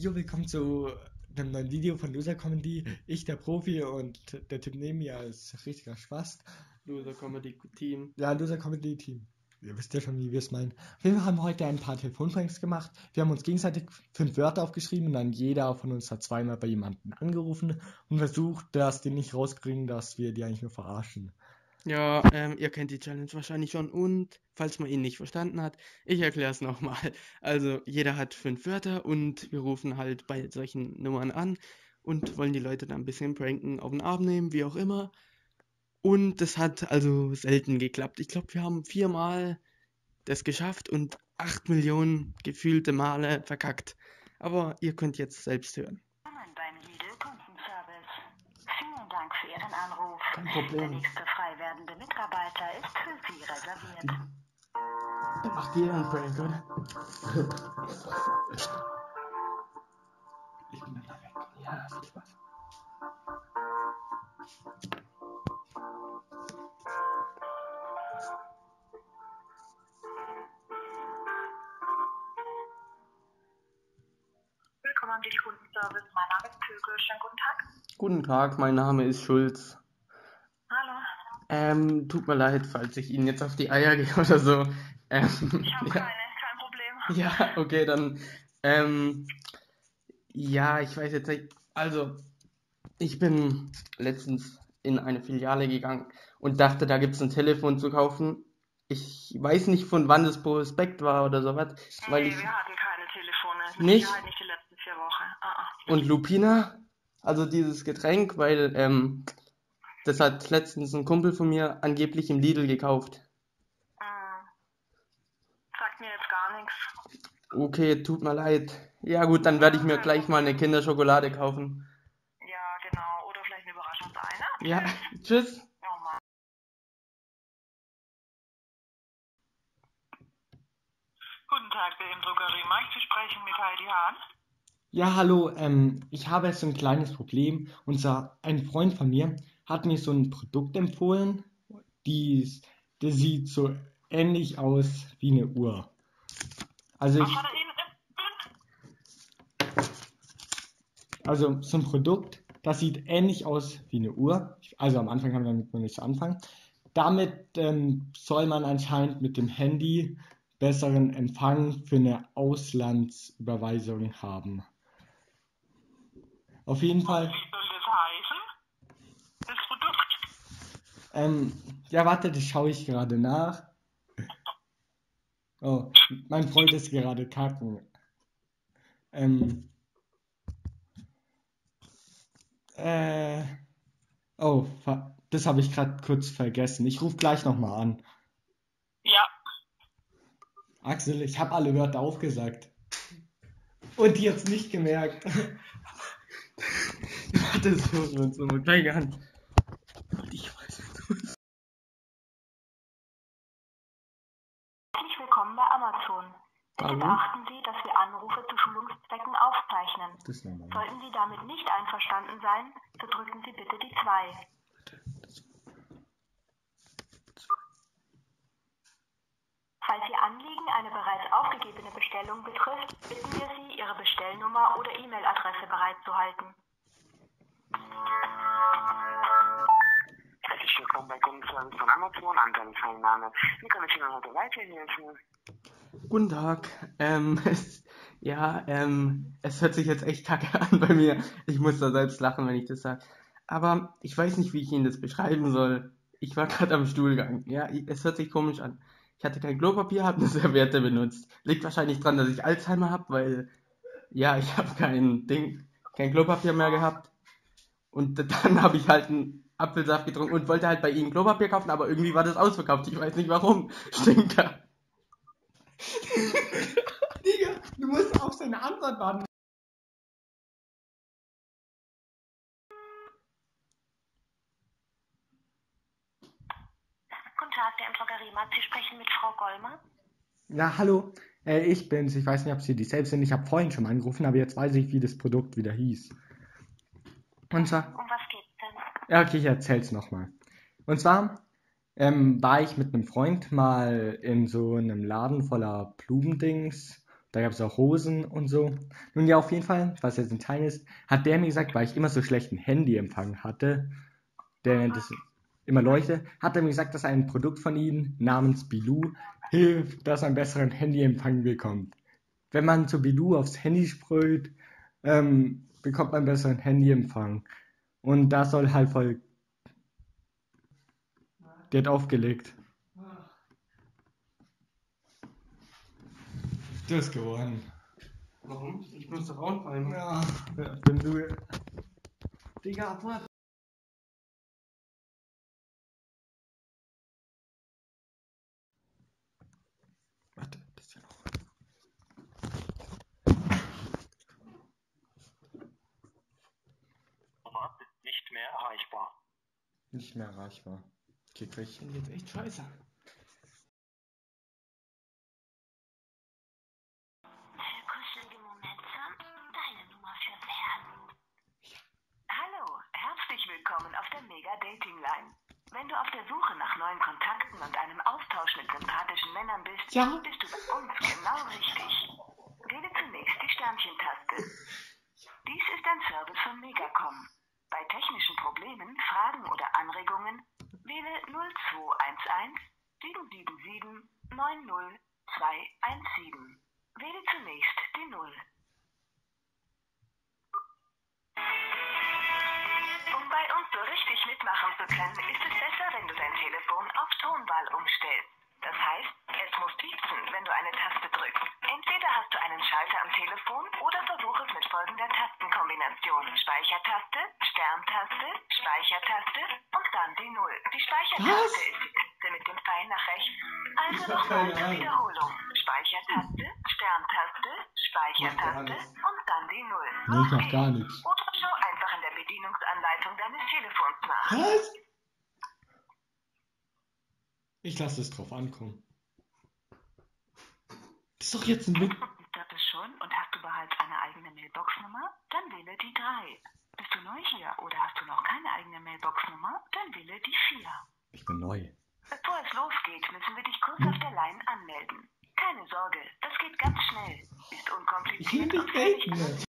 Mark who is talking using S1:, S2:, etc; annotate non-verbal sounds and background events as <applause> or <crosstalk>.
S1: Jo, willkommen zu einem neuen Video von Loser Comedy. Ich, der Profi und der Typ neben mir ist richtiger Spaß.
S2: Loser Comedy Team.
S1: Ja, Loser Comedy Team. Ihr wisst ja schon, wie wir es meinen. Wir haben heute ein paar Telefonpranks gemacht. Wir haben uns gegenseitig fünf Wörter aufgeschrieben und dann jeder von uns hat zweimal bei jemandem angerufen und versucht, dass die nicht rauskriegen, dass wir die eigentlich nur verarschen.
S2: Ja, ähm, ihr kennt die Challenge wahrscheinlich schon und falls man ihn nicht verstanden hat, ich erkläre es <laughs> nochmal. Also jeder hat fünf Wörter und wir rufen halt bei solchen Nummern an und wollen die Leute dann ein bisschen pranken, auf den Arm nehmen, wie auch immer. Und das hat also selten geklappt. Ich glaube, wir haben viermal das geschafft und acht Millionen gefühlte Male verkackt. Aber ihr könnt jetzt selbst hören.
S3: Willkommen beim Lidl Kundenservice. Vielen Dank für Ihren Anruf.
S1: Kein
S3: Der
S1: Problem.
S3: nächste frei werdende Mitarbeiter ist für Sie reserviert.
S2: Macht jeder einen Prank, oder?
S1: Ich bin dann da weg.
S2: Ja, viel Spaß.
S3: Willkommen am Kundenservice. Mein Name ist Köke. Schönen guten Tag.
S2: Guten Tag, mein Name ist Schulz. Ähm, tut mir leid, falls ich Ihnen jetzt auf die Eier <laughs> gehe oder so. Ähm,
S3: Ich habe
S2: ja.
S3: keine, kein Problem.
S2: Ja, okay, dann. Ähm, ja, ich weiß jetzt nicht. Also, ich bin letztens in eine Filiale gegangen und dachte, da gibt es ein Telefon zu kaufen. Ich weiß nicht, von wann das Prospekt war oder sowas, weil
S3: nee,
S2: ich.
S3: wir hatten keine Telefone.
S2: Nicht?
S3: Sicherheit nicht die letzten vier Wochen. Ah, ah.
S2: Und Lupina, also dieses Getränk, weil ähm, das hat letztens ein Kumpel von mir angeblich im Lidl gekauft.
S3: Hm. Sagt mir jetzt gar nichts.
S2: Okay, tut mir leid. Ja gut, dann werde ich mir gleich mal eine Kinderschokolade kaufen.
S3: Ja, genau. Oder vielleicht eine Überraschungsei, ne?
S2: Ja, tschüss.
S3: Oh. Guten Tag, der im Drogeriemarkt. Sie sprechen mit Heidi Hahn.
S1: Ja, hallo, ähm, ich habe jetzt so ein kleines Problem. Und zwar, ein Freund von mir hat mir so ein Produkt empfohlen, dies, das sieht so ähnlich aus wie eine Uhr. Also ich, also so ein Produkt, das sieht ähnlich aus wie eine Uhr. Also am Anfang kann man damit noch nicht so anfangen. Damit ähm, soll man anscheinend mit dem Handy besseren Empfang für eine Auslandsüberweisung haben. Auf jeden Fall.
S3: Wie soll das heißen? Das Produkt?
S1: Ähm, ja, warte, das schaue ich gerade nach. Oh, mein Freund ist gerade kacken. Ähm, äh, oh, das habe ich gerade kurz vergessen. Ich rufe gleich nochmal an.
S3: Ja.
S1: Axel, ich habe alle Wörter aufgesagt. Und die jetzt nicht gemerkt. <laughs>
S2: Warte, das hören wir uns nochmal gleich an.
S3: Amazon. Bitte
S2: Hallo?
S3: beachten Sie, dass wir Anrufe zu Schulungszwecken aufzeichnen. Sollten Sie damit nicht einverstanden sein, so drücken Sie bitte die 2. Falls Ihr Anliegen eine bereits aufgegebene Bestellung betrifft, bitten wir Sie, Ihre Bestellnummer oder E-Mail-Adresse bereitzuhalten.
S4: Bei Kundenservice von Amazon, Anteilteilnahme. Wie kann ich Ihnen heute weiterhelfen?
S2: Guten Tag. Ähm, <laughs> es, ja, ähm, es hört sich jetzt echt kacke an bei mir. Ich muss da selbst lachen, wenn ich das sage. Aber ich weiß nicht, wie ich Ihnen das beschreiben soll. Ich war gerade am Stuhlgang. Ja, es hört sich komisch an. Ich hatte kein Klopapier, habe eine <laughs> Serviette benutzt. Liegt wahrscheinlich dran, dass ich Alzheimer habe, weil, ja, ich habe kein Ding, kein Klopapier mehr gehabt. Und dann habe ich halt einen Apfelsaft getrunken und wollte halt bei Ihnen Klopapier kaufen, aber irgendwie war das ausverkauft. Ich weiß nicht warum. <laughs> Stinker. <laughs>
S1: Digga, du musst auf seine Antwort warten.
S3: Guten Tag, der im Drogeriemarkt. Sie sprechen mit Frau Gollmer.
S1: Ja, hallo. Äh, ich bin's. Ich weiß nicht, ob Sie die selbst sind. Ich habe vorhin schon mal angerufen, aber jetzt weiß ich, wie das Produkt wieder hieß. Und zwar,
S3: Um was?
S1: Ja, okay, ich erzähl's nochmal. Und zwar ähm, war ich mit einem Freund mal in so einem Laden voller Blumendings Da gab es auch Hosen und so. Nun ja, auf jeden Fall, was jetzt ein Teil ist, hat der mir gesagt, weil ich immer so schlechten Handyempfang hatte, der das immer leuchtet, hat er mir gesagt, dass ein Produkt von ihnen namens Bilou hilft, dass man besseren Handyempfang bekommt. Wenn man zu Bilou aufs Handy sprüht, ähm, bekommt man besseren Handyempfang. Und da soll halt voll. Der hat aufgelegt. Du hast gewonnen.
S2: Warum? Ich muss doch auch fallen.
S1: Ja, wenn du.
S2: Digga, was?
S1: Warte, das ist ja noch.
S4: Nummer ist nicht mehr erreichbar.
S1: Nicht mehr erreichbar. Okay, krieg ich.
S2: Jetzt echt scheiße.
S3: Kuschelige Momente, deine Nummer für Pferden. Hallo, herzlich willkommen auf der Mega Dating Line. Wenn du auf der Suche nach neuen Kontakten und einem Austausch mit sympathischen Männern bist,
S1: Ja.
S3: bist du bei uns genau richtig. Wähle zunächst die Sternchen-Taste. Dies ist ein Service von Megacom. Bei technischen Problemen, Fragen oder Anregungen wähle 0211 777 90217. Wähle zunächst die 0. Um bei uns so richtig mitmachen zu können, ist es besser, wenn du dein Telefon auf Tonwahl umstellst. Das heißt, piepsen, wenn du eine Taste drückst. Entweder hast du einen Schalter am Telefon oder versuch es mit folgender Tastenkombination. Speichertaste, Sterntaste, Speichertaste und dann die 0. Die Speichertaste
S1: Was?
S3: ist die Taste mit dem Pfeil nach rechts. Also nochmal zur Wiederholung. Speichertaste, Sterntaste, Speichertaste und dann die 0.
S1: Nee, ich mach gar nichts.
S3: Oder schau einfach in der Bedienungsanleitung deines Telefons nach.
S1: Was? Ich lasse es drauf ankommen. Das ist doch jetzt ein Witz.
S3: Das ist schon und hast du bereits eine eigene Mailboxnummer? Dann wähle die 3. Bist du neu hier oder hast du noch keine eigene Mailboxnummer? Dann wähle die 4.
S1: Ich bin neu.
S3: Bevor es losgeht, müssen wir dich kurz auf der Line anmelden. Keine Sorge, das geht ganz schnell. Ist
S1: Ich
S3: unkompliziert
S1: nicht
S3: und völlig
S1: reden.